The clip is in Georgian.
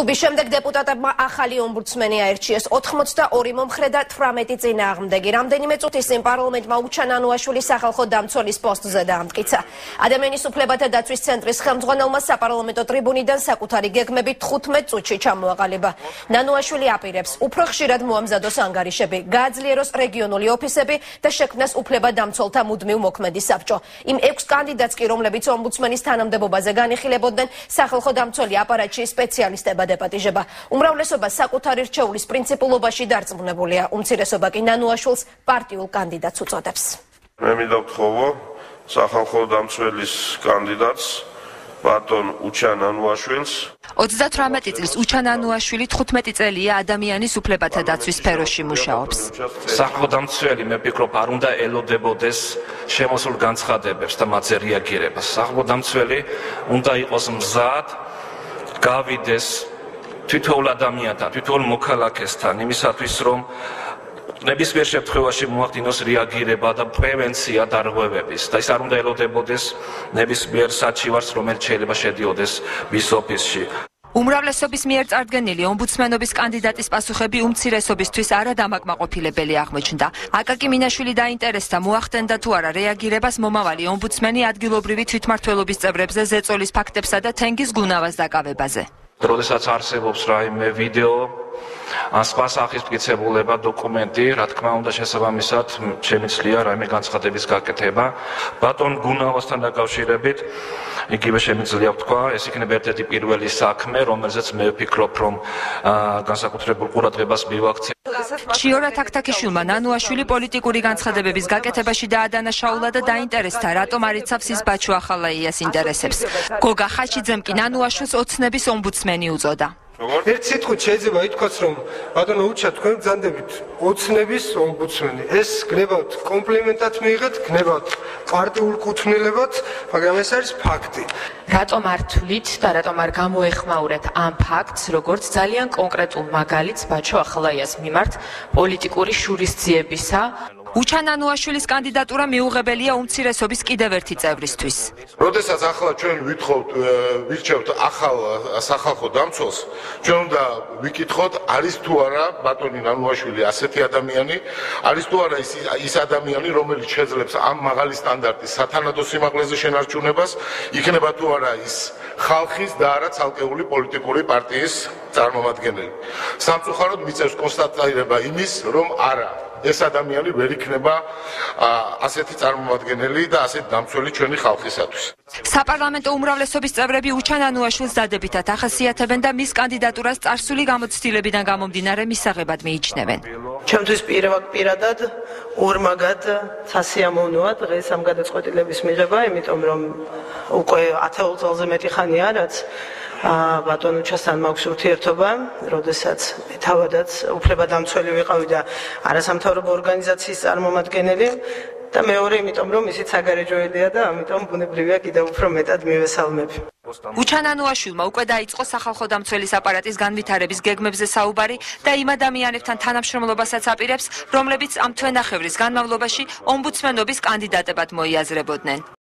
ჩხუბის შემდეგ დეპუტატებმა ახალი ომბუდსმენი აირჩიეს 82 მომხრე და 18 წინააღმდეგი. რამდენიმე წუთის წინ პარლამენტმა უჩანანუაშვილი სახალხო დამცველის პოსტზე დაამტკიცა. ადამიანის უფლებათა დაცვის ცენტრის ხელმძღვანელმა საპარლამენტო ტრიბუნიდან საკუთარი გეგმები 15 წუთში ჩამოაყალიბა. ნანუაშვილი აპირებს უფრო ხშირად მოამზადოს ანგარიშები, გააძლიეროს რეგიონული ოფისები და შექმნას უფლება დამცველთა მუდმივ მოქმედის საბჭო. იმ 6 კანდიდატს კი, რომლებიც ომბუდსმენის თანამდებობაზე განიხილებოდნენ, სახალხო დამცველი აპარატში სპეციალისტები ხდება დეპატიჟება. უმრავლესობა საკუთარი რჩეულის პრინციპულობაში დარწმუნებულია, უმცირესობა კი ნანუაშვილს პარტიულ კანდიდატს უწოდებს. მე მინდა ვთხოვო სახალხო დამცველის კანდიდატს ბატონ უჩან ანუაშვილს 38 წლის უჩან ანუაშვილი 15 წელია ადამიანის უფლებათა დაცვის სფეროში მუშაობს. სახელმწიფო მე ვფიქრობ არ უნდა ელოდებოდეს შემოსულ განცხადებებს და მათზე რეაგირებას. სახელმწიფო უნდა იყოს მზად გავიდეს თითოეულ ადამიანთან, თითოეულ მოქალაქესთან იმისათვის, რომ ნებისმიერ შემთხვევაში მოახდინოს რეაგირება და პრევენცია დარღვევების და ის არ უნდა ელოდებოდეს ნებისმიერ საჩივარს, რომელიც შეიძლება შედიოდეს მის ოფისში. უმრავლესობის მიერ წარდგენილი ომბუდსმენობის კანდიდატის პასუხები უმცირესობისთვის არადამაკმაყოფილებელი აღმოჩნდა. აკაკი მინაშვილი დაინტერესდა მოახდენდა თუ არა რეაგირებას მომავალი ომბუდსმენი ადგილობრივი თვითმართველობის წევრებზე ზეწოლის ფაქტებსა და თენგის გუნავას დაკავებაზე. როდესაც არსებობს რაიმე ვიდეო ან სხვა სახის მტკიცებულება დოკუმენტი, რა თქმა უნდა შესაბამისად შემიძლია რაიმე განცხადების გაკეთება. ბატონ გუნავასთან დაკავშირებით იგივე შემიძლია ვთქვა, ეს იქნება ერთ-ერთი პირველი საქმე, რომელზეც მე ვფიქრობ, რომ განსაკუთრებულ ყურადღებას მივაქცევ. ჩიორა თაქთაქიშვილმა ნანუაშვილი პოლიტიკური განცხადებების გაკეთებაში დაადანაშაულა და დაინტერესდა, რატომ არ იცავს ის ბაჩუ ახალაიას ინტერესებს. გოგა ხაჩიძემ კი ნანუაშვილს ოცნების ომბუდსმენი უწოდა. როგორ? ერთ სიტყვით შეიძლება ითქვას, რომ ბატონო უჩა თქვენ გძანდებით ოცნების ომბუდსმენი. ეს გნებავთ კომპლიმენტად მიიღეთ, გნებავთ პარტიულ კუთვნილებად, მაგრამ ეს არის ფაქტი. რატომ არ თვლით და რატომ არ გამოეხმაურეთ ამ ფაქტს, როგორც ძალიან კონკრეტულ მაგალითს ბაჩო ახალაიას მიმართ პოლიტიკური შურისძიებისა? უჩანანუაშვილის კანდიდატურა მიუღებელია უმცირესობის კიდევ ერთი წევრისთვის. როდესაც ახლა ჩვენ ვითხოვთ ვირჩევთ ახალ სახალხო დამცველს, ჩვენ უნდა ვიკითხოთ არის თუ არა ბატონი ნანუაშვილი ასეთი ადამიანი, არის თუ არა ის ის ადამიანი, რომელიც შეძლებს ამ მაღალი სტანდარტის სათანადო სიმაღლეზე შენარჩუნებას, იქნება თუ არა ის ხალხის და არა ცალკეული პოლიტიკური პარტიის წარმომადგენელი. სამწუხაროდ მიწევს კონსტატირება იმის, რომ არა ეს ადამიანი ვერ იქნება ასეთი წარმომადგენელი და ასეთ დამცველი ჩვენი ხალხისათვის. საპარლამენტო უმრავლესობის წევრები უჩანანუაშვილს დადებითად ახასიათებენ და მის კანდიდატურას წარსული გამოცდილებიდან გამომდინარე მისაღებად მიიჩნევენ. ჩემთვის პირავად პირადად ორმაგად სასიამოვნოა დღეს ამ გადაწყვეტილების მიღება, იმიტომ რომ უკვე 10 წელზე მეტი ხანია, რაც ბატონო ჩასთან მაქვს ურთიერთობა, როდესაც მე თავადაც უფლებადამცველი ვიყავი და არასამთავრობო ორგანიზაციის წარმომადგენელი და მეორე იმიტომ რომ ისიც საგარეჯოედია და ამიტომ ბუნებრივია კიდევ უფრო მეტად მივესალმებ. უჩანანუაშვილმა უკვე დაიწყო სახალხო დამცველის აპარატის განვითარების გეგმებზე საუბარი და იმ ადამიანებთან თანამშრომლობასაც აპირებს, რომლებიც ამ თვენახევრის განმავლობაში ომბუდსმენობის კანდიდატებად მოიაზრებოდნენ.